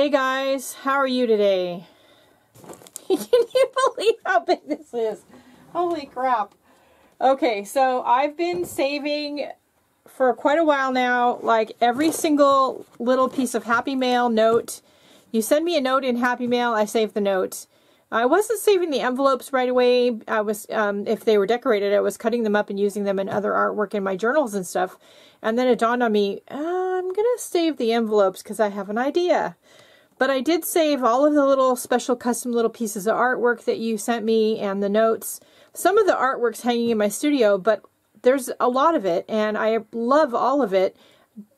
Hey guys, how are you today? Can you believe how big this is? Holy crap. Okay, so I've been saving for quite a while now, like every single little piece of Happy Mail note. You send me a note in Happy Mail, I save the note. I wasn't saving the envelopes right away. I was, um, if they were decorated, I was cutting them up and using them in other artwork in my journals and stuff. And then it dawned on me, uh, I'm going to save the envelopes because I have an idea. But I did save all of the little special custom little pieces of artwork that you sent me and the notes. Some of the artwork's hanging in my studio, but there's a lot of it, and I love all of it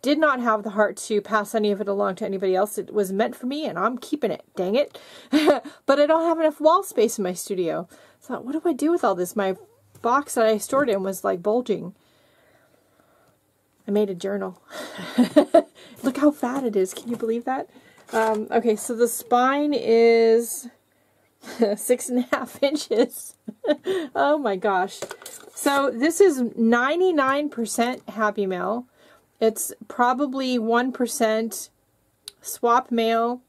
did not have the heart to pass any of it along to anybody else. It was meant for me and I'm keeping it. Dang it. but I don't have enough wall space in my studio. I thought, what do I do with all this? My box that I stored in was like bulging. I made a journal. Look how fat it is. Can you believe that? Um, okay, so the spine is six and a half inches. oh my gosh. So this is 99% Happy Mail. It's probably 1% swap mail,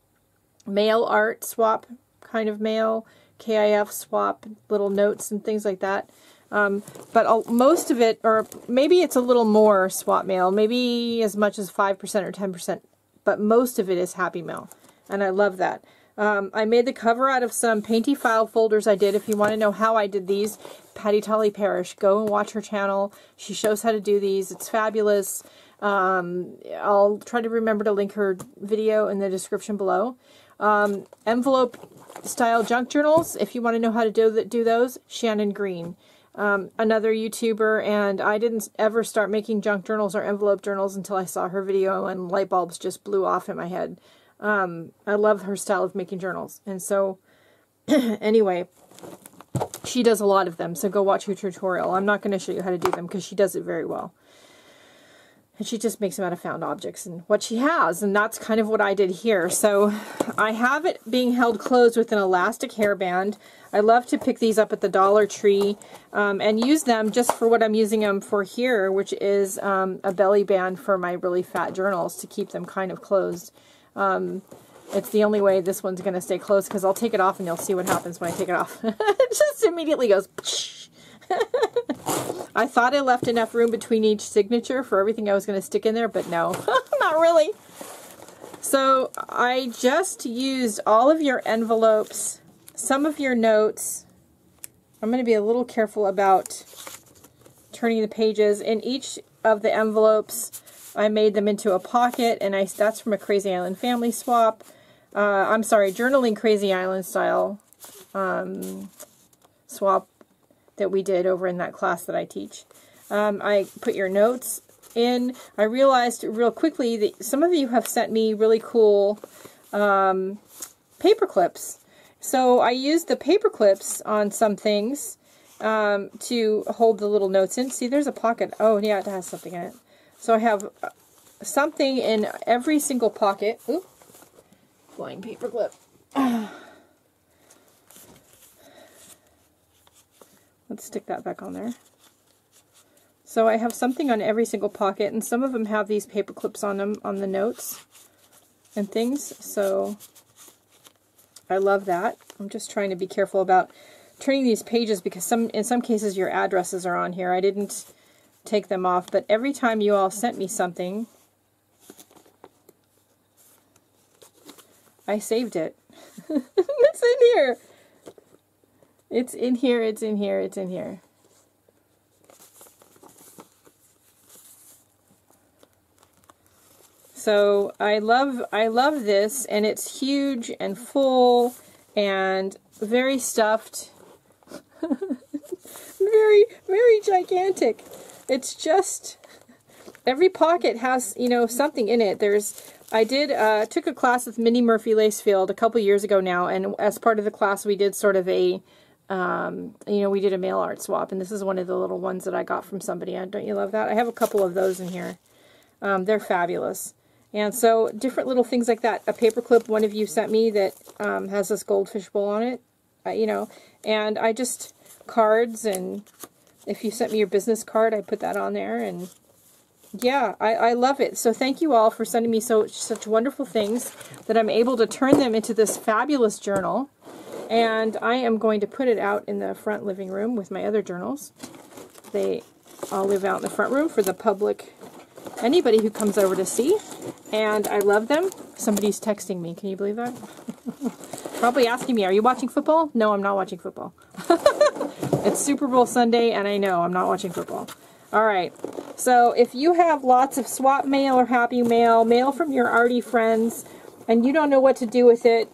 mail art swap kind of mail, KIF swap, little notes and things like that. Um, but most of it, or maybe it's a little more swap mail, maybe as much as 5% or 10%, but most of it is Happy Mail, and I love that. Um, I made the cover out of some painty file folders I did. If you want to know how I did these, Patti Tully Parrish, go and watch her channel. She shows how to do these. It's fabulous. Um, I'll try to remember to link her video in the description below. Um, envelope style junk journals, if you want to know how to do, do those, Shannon Green. Um, another YouTuber, and I didn't ever start making junk journals or envelope journals until I saw her video and light bulbs just blew off in my head. Um, I love her style of making journals. And so, anyway, she does a lot of them, so go watch her tutorial. I'm not going to show you how to do them because she does it very well. And she just makes them out of found objects and what she has. And that's kind of what I did here. So I have it being held closed with an elastic hairband. I love to pick these up at the Dollar Tree um, and use them just for what I'm using them for here, which is um, a belly band for my really fat journals to keep them kind of closed. Um, it's the only way this one's going to stay closed because I'll take it off and you'll see what happens when I take it off. it just immediately goes... I thought I left enough room between each signature for everything I was going to stick in there, but no, not really. So I just used all of your envelopes, some of your notes. I'm going to be a little careful about turning the pages. In each of the envelopes, I made them into a pocket, and I that's from a Crazy Island family swap. Uh, I'm sorry, Journaling Crazy Island style um, swap that we did over in that class that I teach. Um, I put your notes in. I realized real quickly that some of you have sent me really cool um, paper clips. So I used the paper clips on some things um, to hold the little notes in. See, there's a pocket. Oh, yeah, it has something in it. So I have uh, something in every single pocket. Oop, flying paper clip. Let's stick that back on there. So I have something on every single pocket, and some of them have these paper clips on them on the notes and things, so I love that. I'm just trying to be careful about turning these pages because some in some cases your addresses are on here. I didn't take them off, but every time you all sent me something, I saved it. it's in here. It's in here, it's in here, it's in here. So I love I love this and it's huge and full and very stuffed. very very gigantic. It's just every pocket has, you know, something in it. There's I did uh, took a class with Minnie Murphy Lacefield a couple years ago now and as part of the class we did sort of a um, you know, we did a mail art swap, and this is one of the little ones that I got from somebody. Don't you love that? I have a couple of those in here. Um, they're fabulous. And so different little things like that. A paper clip one of you sent me that um, has this goldfish bowl on it, uh, you know, and I just, cards, and if you sent me your business card, I put that on there, and yeah, I, I love it. So thank you all for sending me so such wonderful things that I'm able to turn them into this fabulous journal. And I am going to put it out in the front living room with my other journals. They all live out in the front room for the public, anybody who comes over to see. And I love them. Somebody's texting me. Can you believe that? Probably asking me, are you watching football? No, I'm not watching football. it's Super Bowl Sunday, and I know I'm not watching football. All right. So if you have lots of swap mail or happy mail, mail from your arty friends, and you don't know what to do with it,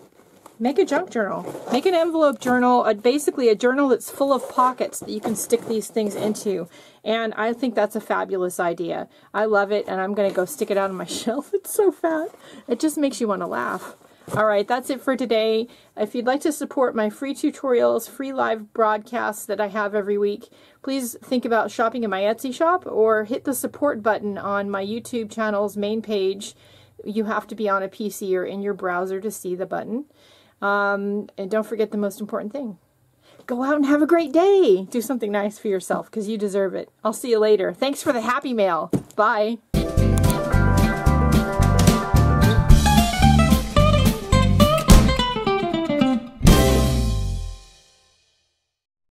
make a junk journal. Make an envelope journal, a, basically a journal that's full of pockets that you can stick these things into. And I think that's a fabulous idea. I love it, and I'm going to go stick it out on my shelf. It's so fat. It just makes you want to laugh. Alright, that's it for today. If you'd like to support my free tutorials, free live broadcasts that I have every week, please think about shopping in my Etsy shop or hit the support button on my YouTube channel's main page. You have to be on a PC or in your browser to see the button. Um, and don't forget the most important thing. Go out and have a great day. Do something nice for yourself because you deserve it. I'll see you later. Thanks for the happy mail. Bye.